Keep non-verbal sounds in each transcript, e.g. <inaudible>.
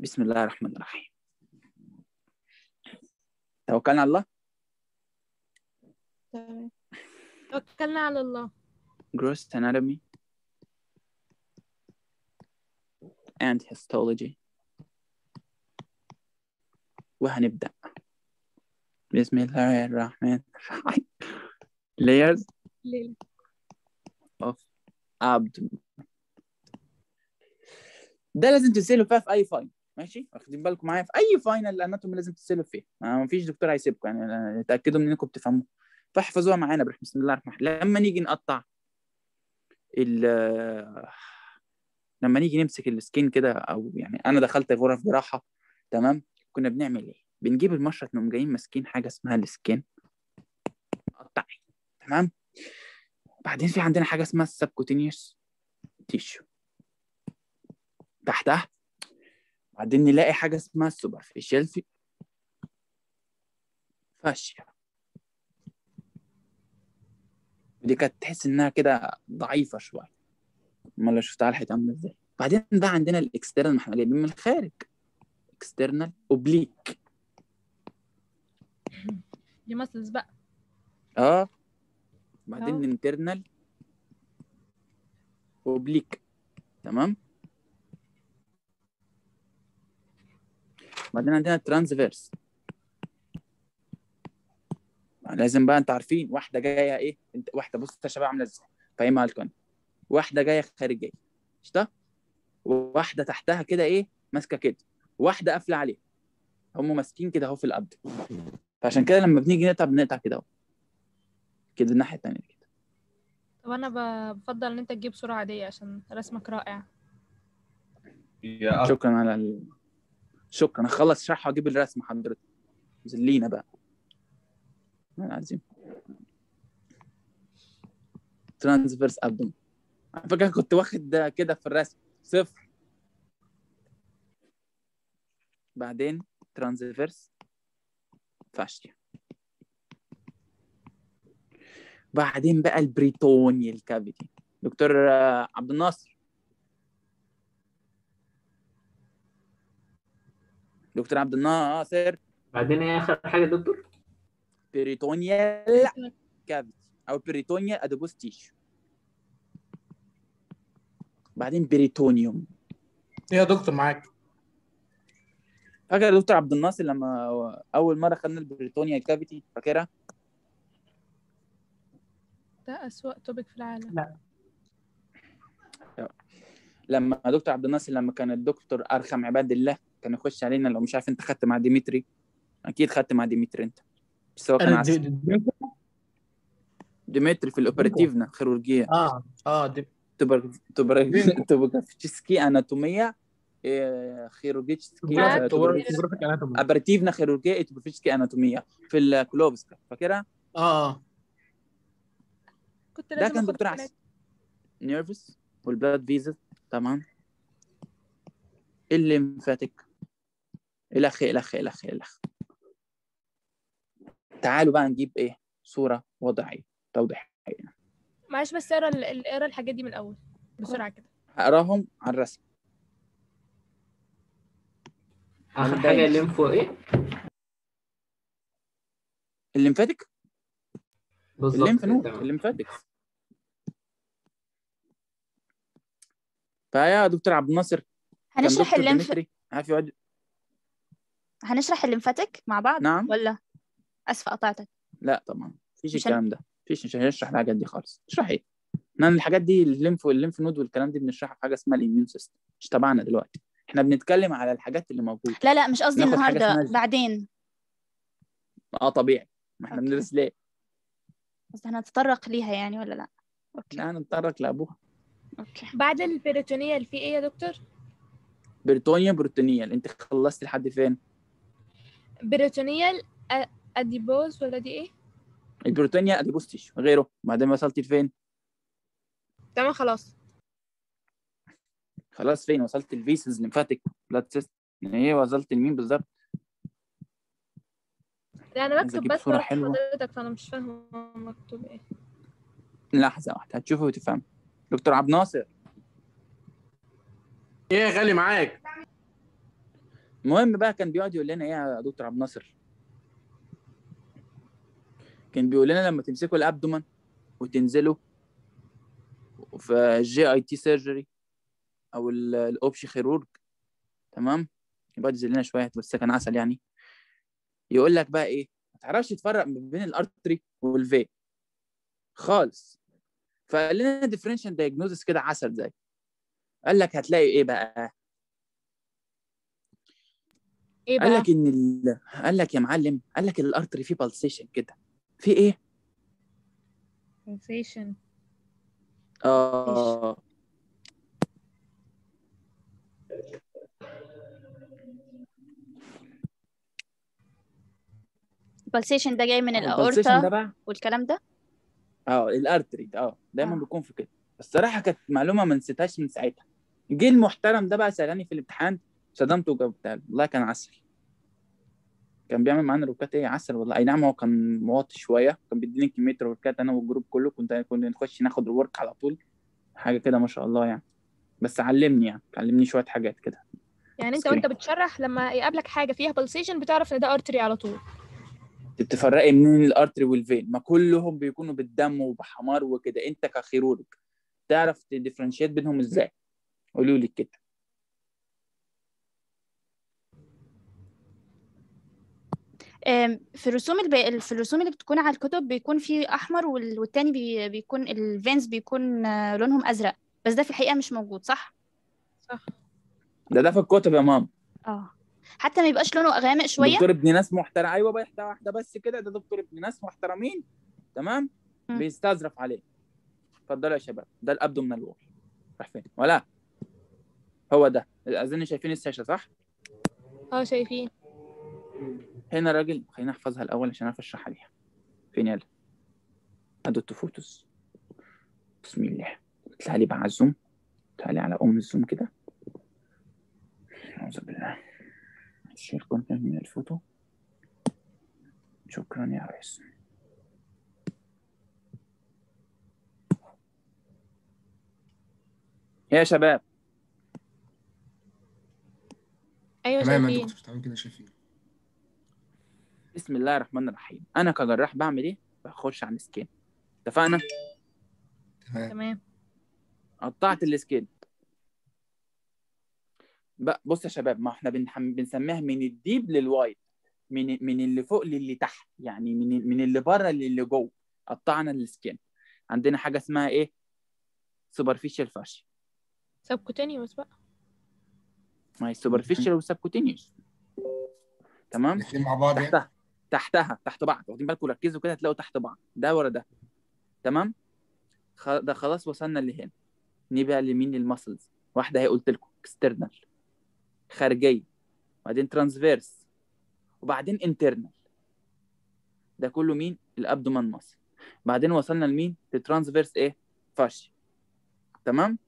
بسم الله الرحمن الرحيم. توكلنا على الله؟ تمام. توكلنا على الله. Gross anatomy. And histology. وهنبدأ. بسم الله الرحمن الرحيم. Layers of abdomen. ده لازم تسألوا فيها في أي final ماشي؟ واخدين بالكم معايا في أي final ال anatomy لازم تسألوا فيه ما فيش دكتور هيسيبكم يعني تأكدوا من إنكم بتفهموا فاحفظوها معانا بسم الله الرحمن الرحيم. لما نيجي نقطع ال لما نيجي نمسك السكين كده أو يعني أنا دخلت غرف جراحة تمام؟ كنا بنعمل إيه؟ بنجيب المشرط نقوم جايين ماسكين حاجة اسمها السكين. قطع تمام؟ بعدين في عندنا حاجة اسمها ال subcutaneous tissue. تحتها بعدين نلاقي حاجة اسمها في fascia ودي كانت تحس إنها كده ضعيفة شوية. أمال لو شفتها على عاملة إزاي؟ بعدين بقى عندنا ال external ما إحنا جايبين من الخارج. external oblique دي muscles بقى. آه. بعدين أهو. ال internal oblique تمام؟ بعدين عندنا transverse. لازم بقى أنتوا عارفين واحدة جاية إيه؟ انت واحدة بص يا شباب عاملة إزاي. فاهمها لكم واحدة جاية خارجيه قشطة؟ وواحده تحتها كده إيه؟ ماسكة كده. واحدة قافلة عليه هم ماسكين كده اهو في القبض فعشان كده لما بنيجي نقطع بنقطع كده اهو. كده الناحية التانية كده. طب أنا بفضل إن أنت تجيب صورة عادية عشان رسمك رائع. شكرا على ال... شكرا. هخلص شرح واجيب الرسم حضرتك. زلينا بقى. العظيم transverse abdom على فكرة كنت واخد ده كده في الرسم. صفر. بعدين transverse fascia بعدين بقى ال peritoneal cavity دكتور عبد الناصر. دكتور عبد الناصر. بعدين إيه آخر حاجة يا دكتور؟ peritoneal cavity أو peritoneal adipose tissue. بعدين peritoneum إيه يا دكتور معاك. فاكر يا دكتور عبد الناصر لما أول مرة خدنا ال peritoneal cavity فاكرها؟ ده أسوأ topic في العالم. لما دكتور عبد الناصر لما كان الدكتور أرخم عباد الله كان يخش علينا لو مش عارف انت خدت مع ديمتري. أكيد خدت مع ديمتري انت. بس هو كان عسل ديمتري في الأوبراتيفنا خيروجيه آه آه دي تبر تبر توبوغرافيتشسكي <laughs> اناتوميا إيه، خيروجيتشسكي آه. توبوغرافيك اناتومي أبراتيفنا خيروجيه توبوغرافيتشسكي اناتوميا في الكلوفسكا فاكرها؟ آه آه. كنت ده كان دكتور. عسل نيرفس والبلاد فيزا طبعا الليمفاتيك؟ الخ الخ الخ الخ تعالوا بقى نجيب إيه؟ صورة وضعية توضيحية. معلش بس اقرأ اقرأ الحاجات دي من الأول بسرعة كده. هقراهم على الرسم. اخر. حاجة ال lympho إيه؟ ال lymphatic؟ بالظبط ال lymph node تمام. ال lymphatic فيا دكتور عبد الناصر هنشرح ال lymph عارف يقعد هنشرح ال lymphatic مع بعض نعم. ولا أسفة قطعتك؟ لا طبعا مفيش مش الكلام ده مفيش مش هنشرح الحاجات دي خالص. اشرح إيه لأن الحاجات دي ال lymph وال lymph node والكلام دي بنشرحها في حاجة اسمها ال immune system مش تبعنا دلوقتي. إحنا بنتكلم على الحاجات اللي موجودة. لا لا مش قصدي النهارده بعدين. آه طبيعي. ما إحنا. بندرس ليه؟ بس هنتطرق ليها يعني ولا لا؟ okay. لا نتطرق لأبوها. أوكي. بعد البيريتونيال في إيه يا دكتور؟ بريتونيا بروتونيال أنت خلصت لحد فين؟ بيريتونيال أ- أديبوز ولا دي إيه؟ البروتونيا أديبوستيش غيره. بعدين وصلت لفين؟ تمام خلاص. خلاص فين؟ وصلت الفيسز ليمفاتيك بلاد سيستم إيه وصلت لمين بالظبط؟ لا أنا بكتب بس صورة حلوة. حضرتك فأنا مش فاهم هو مكتوب إيه. لحظة واحدة هتشوفي وتفهم دكتور عبد الناصر إيه يا غالي معاك. المهم بقى كان بيقعد يقول لنا إيه يا دكتور عبد الناصر؟ كان بيقول لنا لما تمسكوا ال abdomen وتنزلوا في GIT surgery أو ال- ال общий хирург تمام؟ يبقى ينزل لنا شوية بس كان عسل يعني. يقول لك بقى إيه؟ ما تعرفش تفرق ما بين ال artery وال vein خالص. فقال لنا differential diagnosis كده عسل زي. قال لك هتلاقي إيه بقى؟ إيه قال بقى؟ لك إن ال... قال لك يا معلم قال لك ال artery فيه pulsation كده. في إيه؟ Pulsation آه. ال pulsation ده جاي من ده الاورتا والكلام ده؟ آه ال artery ده آه دايما آه. بيكون في كده. الصراحة كانت معلومة ما نسيتهاش من ساعتها. جه المحترم ده بقى سألني في الامتحان صدمته وجاوبتها له. والله كان عسل. كان بيعمل معانا روكات إيه؟ عسل والله. أي نعم هو كان مواطي شوية كان بيديني كمية روكات أنا والجروب كله. كنت كنا نخش ناخد الورك على طول. حاجة كده ما شاء الله يعني. بس علمني يعني علمني شوية حاجات كده. يعني أنت. وأنت بتشرح لما يقابلك حاجة فيها pulsation بتعرف إن ده artery على طول. انت بتفرقي منين ال artery وال vein ما كلهم بيكونوا بالدم وبحمار وكده. أنت كخيرورج تعرف ت differentiate بينهم إزاي؟ قولوا لي كده. في الرسوم الب... في الرسوم اللي بتكون على الكتب بيكون في أحمر وال... والتاني بي... بيكون ال veins بيكون آه، لونهم أزرق. بس ده في الحقيقة مش موجود صح؟ صح. ده ده في الكتب يا ماما آه. حتى ما يبقاش لونه غامق شوية. دكتور ابن ناس محترم. أيوه بقى واحدة واحدة بس كده. ده دكتور ابن ناس محترمين. تمام. بيستظرف عليه. اتفضلوا يا شباب. ده ال abdominal wall راح فين؟ ولا؟ هو ده. أظن شايفين الشاشه صح؟ آه شايفين. هنا راجل خلينا أحفظها الأول عشان أعرف اشرح عليها فين يلا add to photos بسم الله. تعالي بقى على الزوم. تعالي على أم الزوم كده. أعوذ بالله. share content من الفوتو. شكرا يا ريس. يا شباب. أيوه تمام يا شايفين. دكتور تمام كده شايفين. بسم الله الرحمن الرحيم. أنا كجراح بعمل إيه؟ بخش على ال skin. اتفقنا؟ تمام. تمام. قطعت ال skin. بقى بص يا شباب ما إحنا بنحم... بنسميها من ال deep لل wide من من اللي فوق للي تحت يعني من من اللي بره للي جوه. قطعنا ال skin. عندنا حاجة اسمها إيه؟ superficial fascia subcutaneous بقى. ما هي superficial و subcutaneous تمام؟ الاثنين مع بعض يعني؟ تحتها. تحتها تحت بعض واخدين بالكم؟ ركزوا كده هتلاقوا تحت بعض ده ورا ده. تمام. ده خلاص وصلنا لهنا. نيجي بقى لمين؟ ال muscles واحدة هي قلت لكم external خارجية. وبعدين transverse وبعدين internal ده كله مين؟ ال abdominal muscle بعدين وصلنا لمين؟ ل transverse إيه؟ fascia تمام؟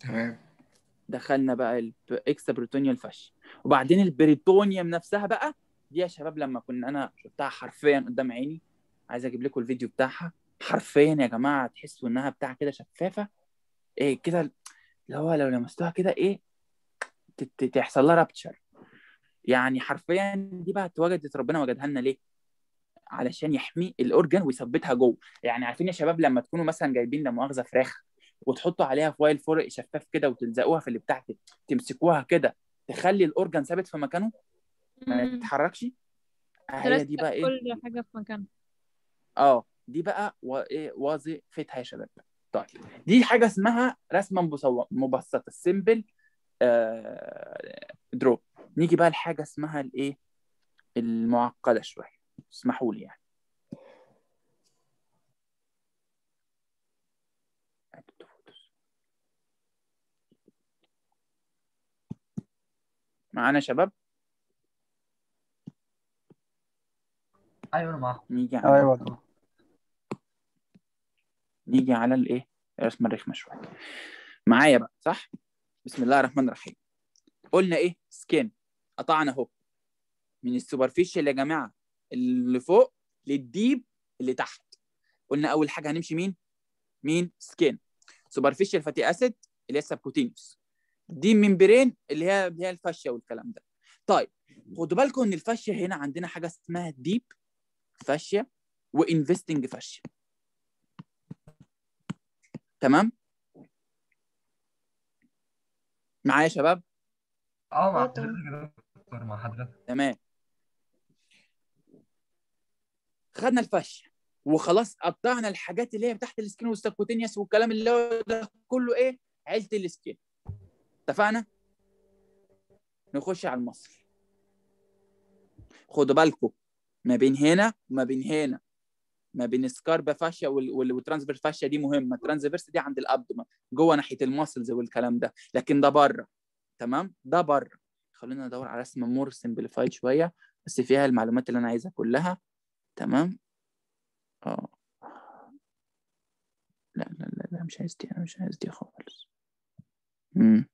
تمام. دخلنا بقى ال extra fascia وبعدين ال peritoneum نفسها بقى دي يا شباب لما كنا أنا شفتها حرفيا قدام عيني عايز أجيب لكم الفيديو بتاعها. حرفيا يا جماعة تحسوا إنها بتاع كده شفافة إيه كده اللي هو لو لمستوها كده إيه تحصل لها rupture يعني حرفيا دي بقى اتوجدت ربنا وجدها لنا ليه؟ علشان يحمي ال organ ويثبتها جوه. يعني عارفين يا شباب لما تكونوا مثلا جايبين لا مؤاخذة فراخ وتحطوا عليها foil فرق شفاف كده وتلزقوها في اللي بتاعت تمسكوها كده تخلي ال organ ثابت في مكانه؟ ما. يتحركش؟ هي ترسم دي بقى إيه؟ كل حاجة في مكانها آه دي بقى و... إيه وظيفتها يا شباب. طيب دي حاجة اسمها رسمه مبسطه simple آه... draw نيجي بقى لحاجة اسمها الإيه؟ المعقدة شوية. اسمحوا لي يعني. معانا يا شباب؟ أيوه أنا معاك نيجي على أيوه. نيجي على الإيه؟ الرسمة الرخمة شوية. معايا بقى صح؟ بسم الله الرحمن الرحيم. قلنا إيه؟ skin. قطعنا أهو. من ال superficial يا جماعة اللي فوق لل deep اللي تحت. قلنا أول حاجة هنمشي مين؟ مين؟ skin. superficial fatty acid اللي هي ال subcutaneous. دي membrane اللي هي اللي هي ال fascia والكلام ده. طيب خدوا بالكم إن ال fascia هنا عندنا حاجة اسمها deep fascia و investing fascia تمام؟ معايا يا شباب؟ آه مع آه تمام. حضرتك يا دكتور مع حضرتك. تمام. خدنا ال fascia وخلاص قطعنا الحاجات اللي هي تحت ال skin وال subcutaneous والكلام اللي هو ده كله إيه؟ عيلة ال skin. اتفقنا؟ نخش على ال muscle خدوا بالكم ما بين هنا وما بين هنا. ما بين Scarpa fascia وال- وال- وال transverse fascia دي مهمة. ال transverse دي عند ال abdomen جوه ناحية ال muscles والكلام ده. لكن ده بره تمام؟ ده بره خلينا ندور على رسمه more simplified شوية بس فيها المعلومات اللي أنا عايزها كلها. تمام؟ آه. لا لا لا مش عايز دي أنا مش عايز دي خالص. امم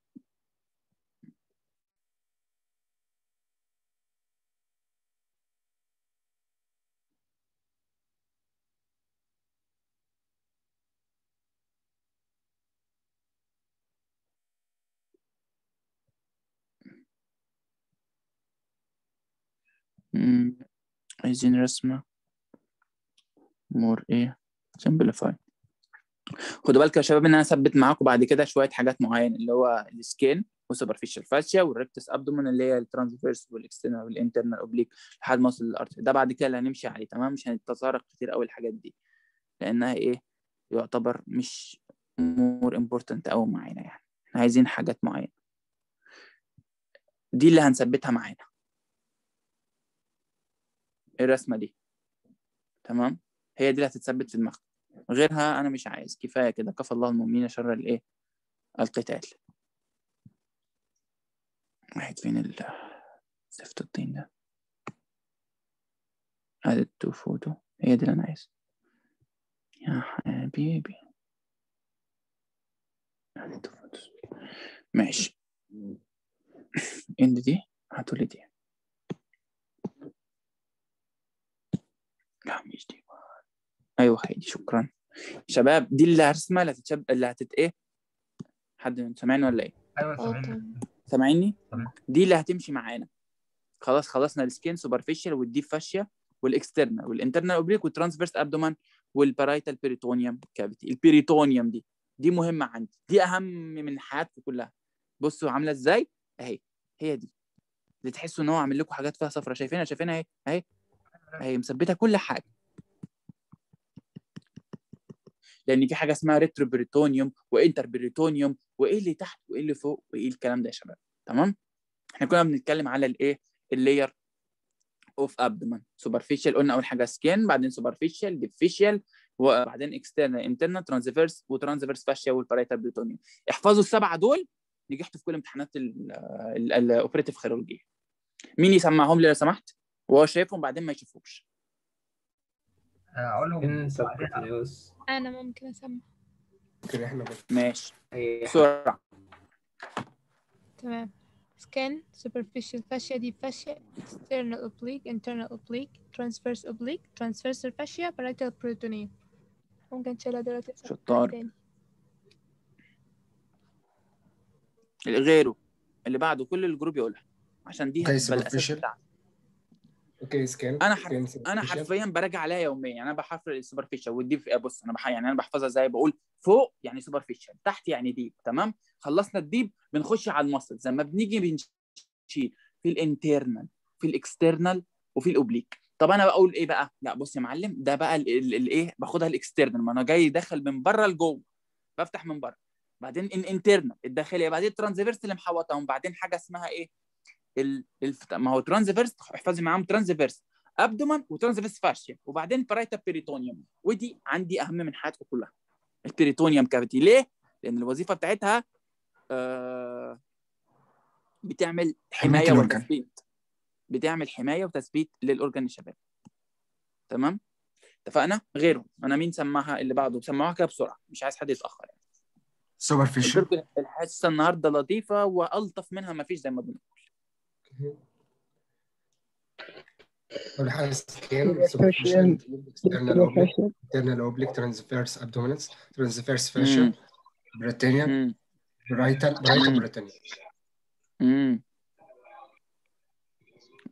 عايزين رسمة. more إيه؟ simplify. خدوا بالكم يا شباب إن أنا اثبت معاكم بعد كده شوية حاجات معينة اللي هو ال skin وال superficial fascia وال rectus abdomen اللي هي ال transverse وال external وال internal oblique لحد ما أوصل لل part ده بعد كده اللي هنمشي عليه تمام؟ مش هنتطرق كتير قوي الحاجات دي لأنها إيه؟ يعتبر مش more important قوي معانا يعني. عايزين حاجات معينة. دي اللي هنثبتها معانا. الرسمة دي. تمام؟ هي دي اللي هتتثبت في دماغك غيرها أنا مش عايز. كفاية كده. كفى الله المؤمنين شر الإيه؟ القتال. واحد فين ال زفت الطين ده؟ add to photo. هي دي اللي أنا عايز يا حبيبي. add to photo ماشي. and دي. هاتولي دي. لا مش دي أيوه هي دي شكرا. شباب دي اللي هرسمها اللي هتتشب اللي هتت إيه؟ حد من سامعني ولا إيه؟ أيوه سامعني سامعيني. تمام. دي اللي هتمشي معانا. خلاص خلصنا السكين سوبرفيشال والديب فاشيا والاكسترنال والانترنال اوبليك والترانسفيرس ابدومان وال parietal peritoneum cavity ال peritoneum دي دي مهمة عندي. دي أهم من حياتكم كلها. بصوا عاملة إزاي؟ أهي هي دي. اللي تحسوا إن هو عامل لكم حاجات فيها صفرة. شايفينها؟ شايفينها اهي أهي. اهي مثبتة كل حاجة. لأن في حاجة اسمها retroperitoneum و interperitoneum وإيه اللي تحت وإيه اللي فوق وإيه الكلام ده يا شباب. تمام؟ إحنا كنا بنتكلم على الإيه؟ ال layer of abdomen superficial قلنا أول حاجة skin بعدين superficial deep fascia وبعدين external internal transverse و transverse fascia وال parietal peritoneum. احفظوا السبعة دول. نجحتوا في كل امتحانات ال operative Chirurgie مين يسمعهم لي لو سمحت؟ وهو شايفهم بعدين ما يشوفوش اقولهم ان subcutaneous أنا ممكن أسمع. ممكن إحنا بس. ماشي. بسرعة. تمام. Skin superficial fascia deep fascia external oblique internal oblique transverse oblique transverse fascia parietal peritoneum ممكن تشيلها دلوقتي؟ شطار. غيره. اللي بعده كل ال group يقولها. عشان دي هتبقى الأساس superficial. okay skin أنا حرف... أنا حرفيا براجع عليها يوميا يعني أنا بحفظ ال superficial وال deep في بص أنا بح... يعني أنا بحفظها زي بقول فوق يعني superficial تحت يعني deep تمام؟ خلصنا ال deep بنخش على ال muscle زي ما بنيجي بنشيل في ال internal في ال external وفي ال oblique طب أنا بقول إيه بقى؟ لأ بص يا معلم ده بقى الايه باخدها ال external ما أنا جاي داخل من بره لجوه بفتح من بره بعدين ال internal الداخلية بعدين ال transverse اللي محوطهم بعدين حاجة اسمها إيه؟ ال... الف... ما هو transverse احفظي معاهم transverse abdomen و transverse fascia وبعدين parietal peritoneum ودي عندي أهم من حياتكم كلها ال peritoneum cavity. ليه؟ لأن الوظيفة بتاعتها آه بتعمل حماية. وتثبيت. بتعمل حماية وتثبيت لل organ يا شباب. تمام؟ اتفقنا؟ غيره أنا مين سماها اللي بعده؟ سمعوها كده بسرعة مش عايز حد يتأخر يعني. قلت لكم الحصة النهارده لطيفة وألطف منها ما فيش زي ما بنقول. skin superficial external oblique internal oblique transversus abdominis transverse fascia مم. peritoneum. parietal parietal. peritoneum.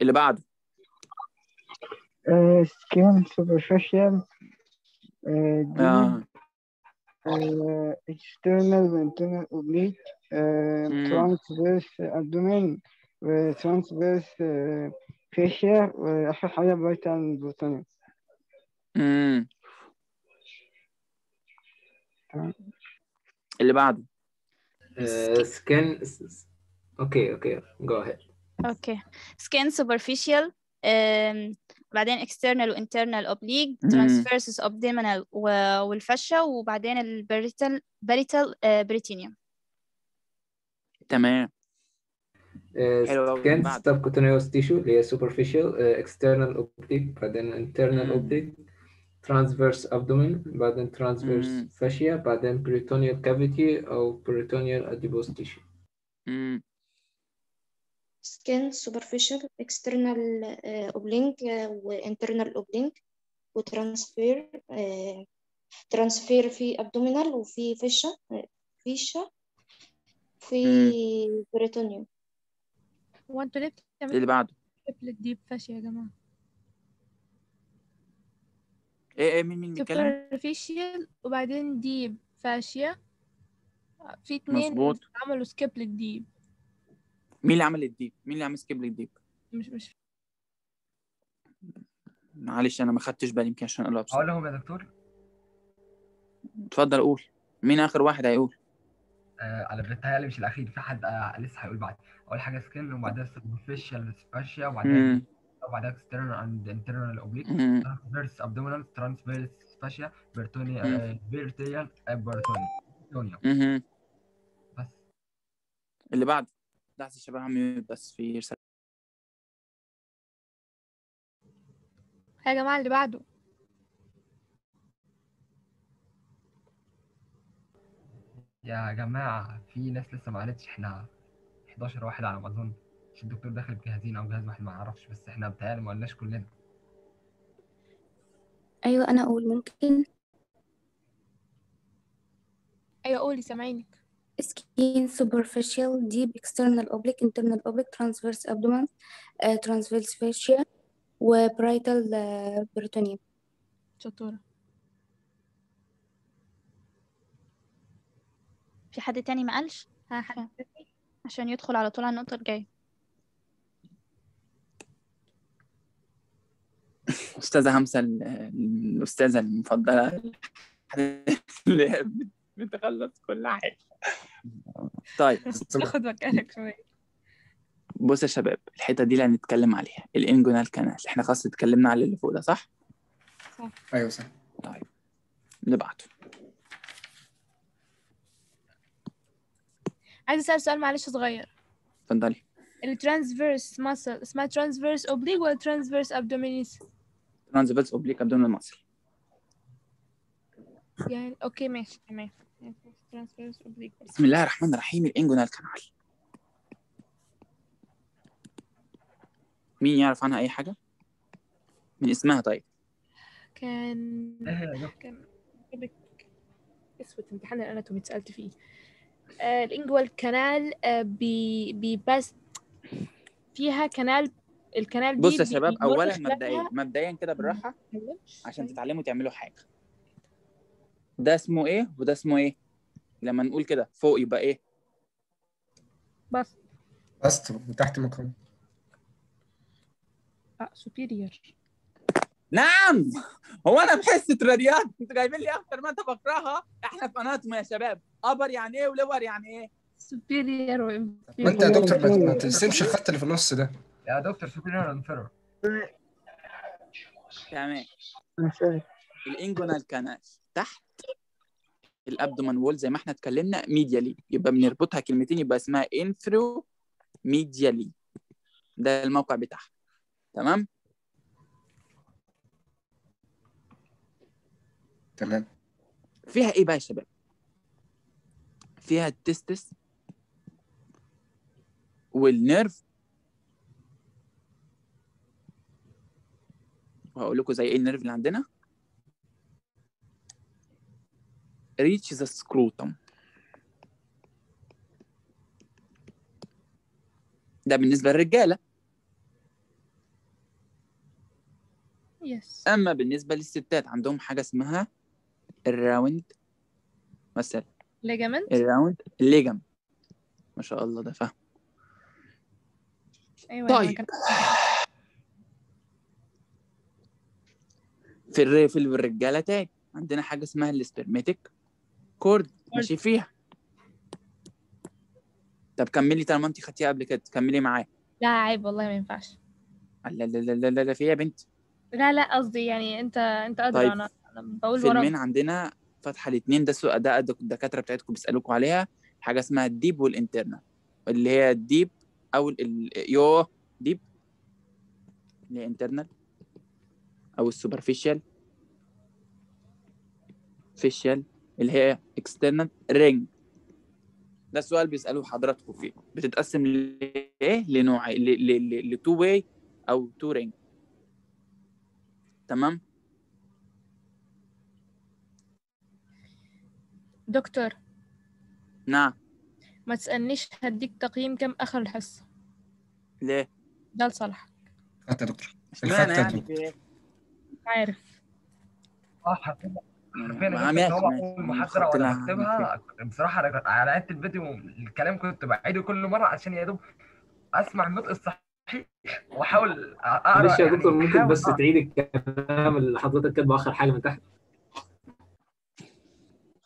اللي بعده uh, skin superficial uh, deep, آه. uh, uh, uh, transverse uh, fascia وآخر حاجة parietal peritoneum امم تمام. اللي بعده skin okay okay go ahead okay skin superficial um, بعدين external و internal oblique transversus abdominis و- وال fascia وبعدين ال parietal parietal peritoneum تمام سكين بعد. subcutaneous tissue اللي هي superficial uh, external oblique بعدين internal oblique transverse abdomen بعدين transverse fascia بعدين peritoneal cavity أو peritoneal adipose tissue امم skin superficial external uh, oblique uh, و internal oblique وترانسفير uh, ترانسفير في abdominal وفي فشة fascia في peritoneum هو أنتوا ليه اللي بتعملوا بعده. triplet deep fascia يا جماعة؟ إيه إيه مين مين بيتكلم؟ superficial وبعدين deep fascia. في اتنين مظبوط. عملوا skip لل deep. مين اللي عمل ال deep؟ مين اللي عمل skip لل deep؟ مش مش معلش أنا ما خدتش بالي يمكن عشان أقولها أقول بسرعة لهم يا دكتور؟ اتفضل قول. مين آخر واحد هيقول؟ على بتهيألي مش الأخير في حد آه لسه هيقول بعد. أول حاجة skin وبعدها superficial fascia وبعدها وبعدها external and internal oblique امم transverse abdominal transverse fascia مم. peritoneum parietal peritoneum امم بس. اللي بعده لحظه يا شباب عم بس في رسالة. يا جماعة اللي بعده. يا جماعة في ناس لسه ما قالتش إحنا 11 واحد على ما اظن مش الدكتور داخل بجهازين أو جهاز واحد ما أعرفش بس إحنا بتهيألي ما قلناش كلنا. أيوة أنا أقول ممكن. أيوة قولي سامعينك. Skin superficial deep external oblique internal oblique transverse abdomen uh, transverse fascia و parietal uh, peritoneum. شطورة. في حد تاني ما قالش؟ ها حد عشان يدخل على طول على النقطة الجاية. أستاذة همسة ال- الأستاذة المفضلة. اللي <laughs> بتخلص كل حاجة. طيب. <laughs> تاخد مكانك شوية. بص يا شباب الحتة دي اللي هنتكلم عليها. ال inguinal canal إحنا خلاص اتكلمنا على اللي فوق ده صح؟ أيوه صح. طيب. اللي بعده عايزة أسأل سؤال معلش صغير. اتفضلي. ال transverse muscle اسمها transverse oblique ولا transversus abdominis transverse oblique abdominal muscle يعني okay ماشي تمام. transverse oblique بسم الله الرحمن الرحيم ال inguinal canal مين يعرف عنها أي حاجة؟ من اسمها طيب. كان كان اسود امتحان ال anatomy اتسألت فيه. ال inguinal canal آه بي بيبس فيها canal ال canal دي بص يا شباب اولا مبدئيا مبدئيا كده بالراحة. عشان تتعلموا تعملوا حاجة. ده اسمه إيه وده اسمه إيه؟ لما نقول كده فوق يبقى إيه؟ بس. بس وتحت مكان آه superior نعم. هو أنا بحصة رياضيات أنتوا جايبين لي أكتر ما انت بكرهها إحنا في anatomy يا شباب. upper يعني إيه و lower يعني إيه؟ superior ما انت يا دكتور ما ترسمش الخط اللي في النص ده. يا دكتور superior inferior تمام. ال inguinal canal. تحت ال abdomen wall زي ما إحنا اتكلمنا medially يبقى بنربطها كلمتين يبقى اسمها inferomedially ده الموقع بتاعها. تمام؟ تمام. فيها إيه بقى يا شباب؟ فيها ال testes وال nerve. وهقول لكم زي إيه ال nerve اللي عندنا. reach the scrotum ده بالنسبة للرجالة. yes أما بالنسبة للستات عندهم حاجة اسمها ال round مثلا. ligament ال round ال ligament ما شاء الله ده فاهم أيوه طيب. كان- في الر... في الرجالة تاني. عندنا حاجة اسمها ال spermatic cord ماشي فيها. طب كملي طالما انت خدتيها قبل كده. كملي معايا. لا عيب والله ما ينفعش. لا لا لا لا لا, في إيه يا بنت لا لا قصدي يعني أنت أنت أدرى طيب. أنا أنا بقول في ورا المين عندنا فتحه الاثنين ده سؤال ده الدك- الدكاتره بتاعتكم بيسالوكوا عليها. حاجة اسمها ال deep وال internal اللي هي ال deep أو ال... يو deep اللي هي internal أو ال superficial ficial اللي هي external ring ده السؤال بيسألوه حضراتكم فيه. بتتقسم لإيه؟ لنوع ل two way أو two ring. تمام؟ دكتور نعم. ما تسألنيش هديك تقييم كم آخر الحصة؟ ليه؟ ده لصالحك. يا دكتور. اشمعنى يعني؟ إيه عارف. آه حرفيا. دكتور، خدت وأنا لها بكتبها بصراحة أنا كنت- على عدت الفيديو الكلام كنت بعيده كل مرة عشان يا دوب أسمع النطق الصحيح وأحاول أقرأ معلش يا يعني دكتور ممكن بس. تعيد الكلام اللي حضرتك كاتبه آخر حاجة من تحت؟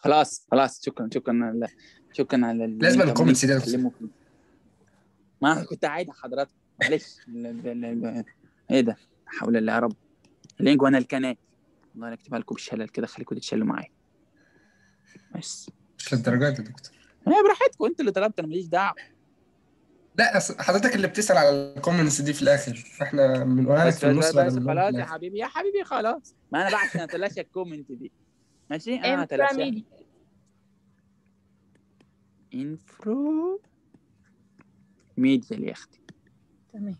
خلاص خلاص. شكرا شكرا على شكرا على لازم الكومنتس دي. ما كنت عايد حضرتك معلش. إيه ده؟ حول الله يا رب. لينج وأنا الكنات والله أنا اكتبها لكم بالشلل كده. خليكم تتشلوا معايا. بس. مش للدرجات يا دكتور. هي براحتكم. أنتوا اللي طلبت أنا ماليش دعوة. لا أصل حضرتك اللي بتسأل على ال comments دي في الآخر. فاحنا بنقولها لك في النص بس, خلاص يا. حبيبي. يا حبيبي خلاص. ما أنا عشان أتلاشى ال comment دي. ماشي؟ هتلاشاها medi inferomedial يا أختي. تمام.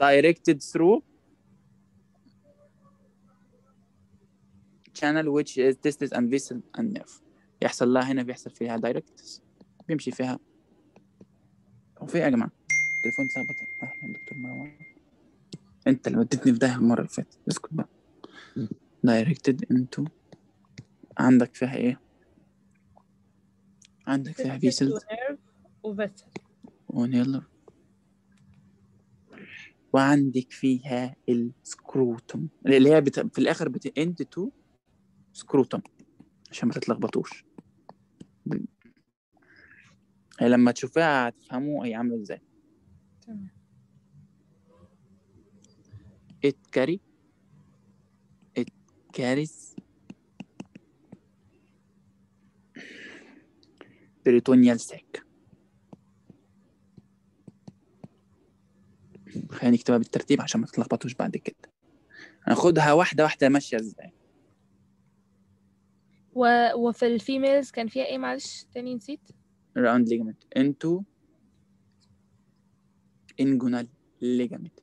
Directed through channel which is testes and vessel and nerve يحصل لها هنا بيحصل فيها direct. بيمشي فيها. هو في إيه يا جماعة؟ التليفون اتلخبط أهلا دكتور مروان أنت اللي وديتني في داهية المرة اللي فاتت. اسكت بقى. Directed into. عندك فيها إيه؟ عندك فيها و vessel و nerve وعندك فيها ال scrotum اللي هي بت... في الآخر ب end to سكروتوم عشان ما تتلخبطوش. لما تشوفيها هتفهموا هي عاملة إزاي. تمام. It carry carries peritoneal sac خلينا نكتبها بالترتيب عشان ما تتلخبطوش بعد كده. هناخدها واحدة واحدة ماشية إزاي. و... وفي ال females كان فيها إيه معلش؟ تاني نسيت. Round ligament. Into inguinal ligament.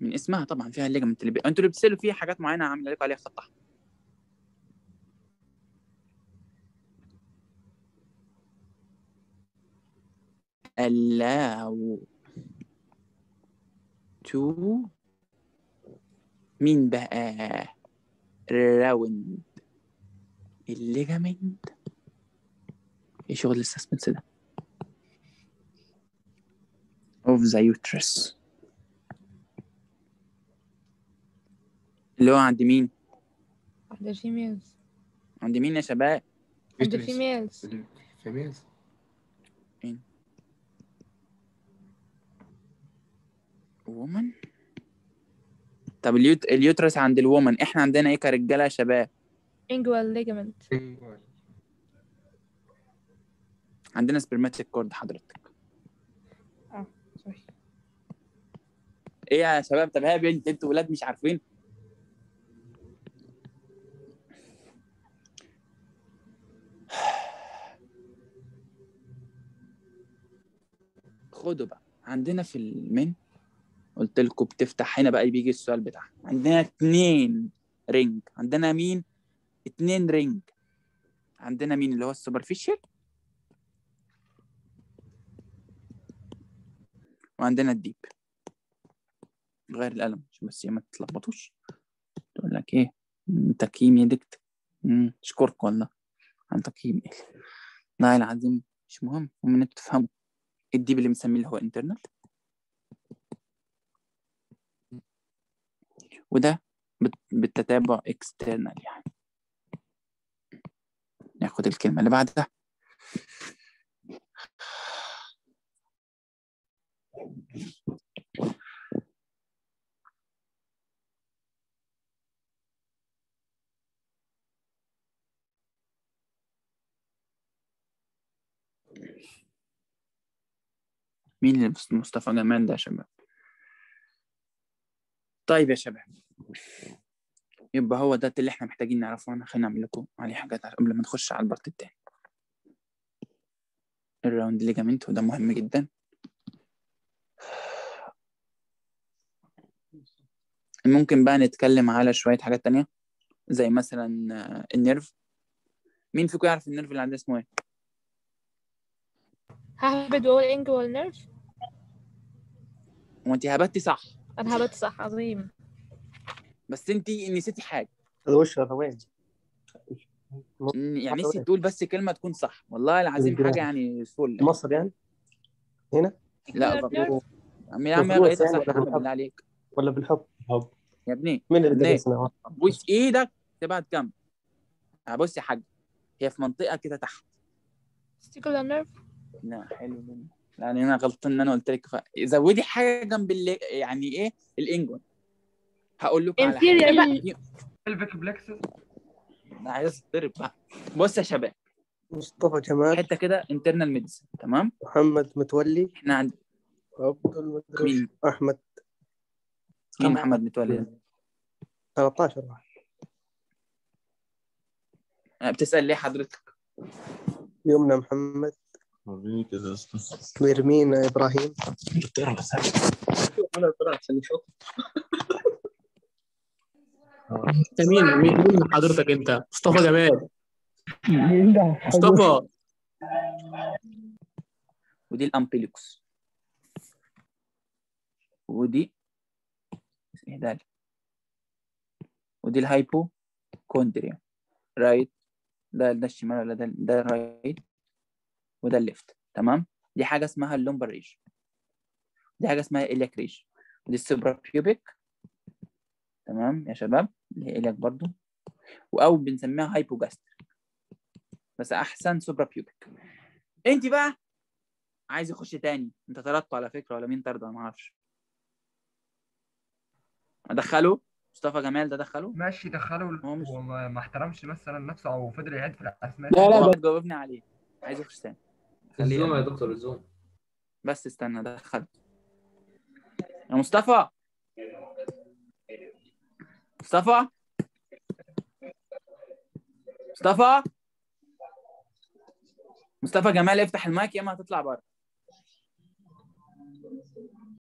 من اسمها طبعا فيها ال ligament اللي بي... أنتوا اللي بتسألوا فيها حاجات معينة عاملة لكم عليها خط أحمر. allow to مين بقى؟ round ال ligament. إيه شغل ال suspense ده؟ Of the uterus. اللي هو عند مين؟ عند ال females عند مين يا شباب؟ عند Uterus. ال females females women طب ال ut... ال uterus عند ال women إحنا عندنا إيه كرجالة يا شباب؟ inguinal ligament عندنا spermatic cord حضرتك. آه sorry إيه يا شباب؟ طب يا بنت أنتوا ولاد مش عارفين؟ خدوا بقى. عندنا في ال men قلت لكم بتفتح هنا بقى بيجي السؤال بتاعها. عندنا اتنين ring. عندنا مين؟ اتنين ring. عندنا مين اللي هو ال superficial؟ وعندنا ال deep. غير القلم عشان بس ما تتلخبطوش. تقول لك إيه؟ تقييم يدكت مم، اشكرك والله عن تقييم إيه والله العظيم مش مهم المهم إن أنتوا تفهموا. ال deep اللي بنسميه اللي هو internal وده بالتتابع external يعني. ناخد الكلمة اللي بعدها. مين اللي مصطفى جمال ده يا شباب؟ طيب يا شباب. يبقى هو ده اللي إحنا محتاجين نعرفه انا خلينا نعمل لكم عليه حاجات قبل ما نخش على ال part التاني. ال round ligament وده مهم جدا. ممكن بقى نتكلم على شوية حاجات تانية زي مثلا آه، ال nerve. مين فيكم يعرف ال nerve اللي عندنا اسمه إيه؟ ههبد واقول انجوال نيرف وانت هبتي صح أنا هبت صح عظيم بس انت نسيتي حاجة هذا وش هذا وين؟ يعني نسيت؟ تقول بس كلمة تكون صح والله العظيم. حاجة يعني فل مصر يعني؟ هنا؟ لا. غلط يا عم صح يا بالحب؟ بالله عليك ولا بالحب؟ بالحب يا ابني مين اللي درسنا؟ بوس إيدك تبعد كم بص يا حاج هي في منطقة كده تحت ستيكولار نيرف لا حلو جدا يعني أنا غلطان إن أنا قلت لك ف... زودي حاجة جنب اللي... يعني إيه؟ الإنجون. هقول لكم على حاجة. الفيك بلكسس أنا عايز أضرب بقى. بص يا شباب. مصطفى جمال. حتة كده انترنال ميديسن تمام؟ محمد متولي. إحنا عند عبد المدرس مين؟ أحمد. مين محمد متولي ده؟ 13 واحد. بتسأل ليه حضرتك؟ يمنى محمد. وريني كده يا اسطى إبراهيم. بس أنا بقرا عشان انت مين مين حضرتك أنت. مصطفى جمال. مين ده مصطفى. ودي الامبليكس ودي ده ودي ال hypochondria right ده ده الشمال ولا ده ده ال right وده ال left تمام؟ دي حاجة اسمها ال lumbar region دي حاجة اسمها iliac region ودي ال suprapubic تمام يا شباب؟ اللي هي iliac برضو. أو بنسميها hypogastric. بس أحسن suprapubic. أنت بقى عايز يخش تاني؟ أنت طردته على فكرة ولا مين طرده؟ ما أعرفش. ادخله مصطفى جمال ده دخله ماشي دخله هو مش وما ما احترمش مثلا نفسه أو فضل يعد في الأسماء. لا لا جاوبني عليه. عايز يخش تاني. الزوم يا يعمل. دكتور الزوم. بس استنى دخل. يا مصطفى. مصطفى. مصطفى. مصطفى جمال افتح المايك يا اما هتطلع بره.